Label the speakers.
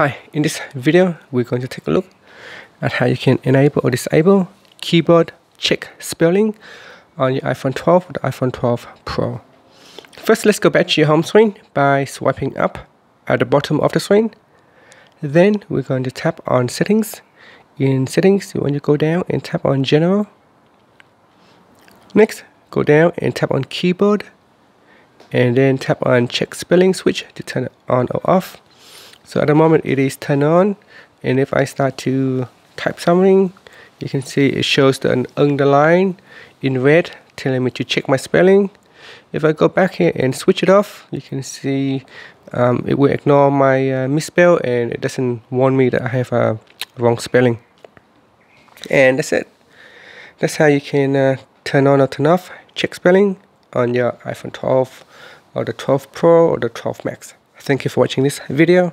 Speaker 1: Hi, in this video we're going to take a look at how you can enable or disable keyboard check spelling on your iPhone 12 or the iPhone 12 Pro. First let's go back to your home screen by swiping up at the bottom of the screen. Then we're going to tap on settings. In settings you want to go down and tap on general. Next go down and tap on keyboard and then tap on check spelling switch to turn it on or off so at the moment it is turned on and if I start to type something you can see it shows the underline in red telling me to check my spelling if I go back here and switch it off you can see um, it will ignore my uh, misspell and it doesn't warn me that I have a wrong spelling and that's it that's how you can uh, turn on or turn off check spelling on your iPhone 12 or the 12 Pro or the 12 Max. Thank you for watching this video.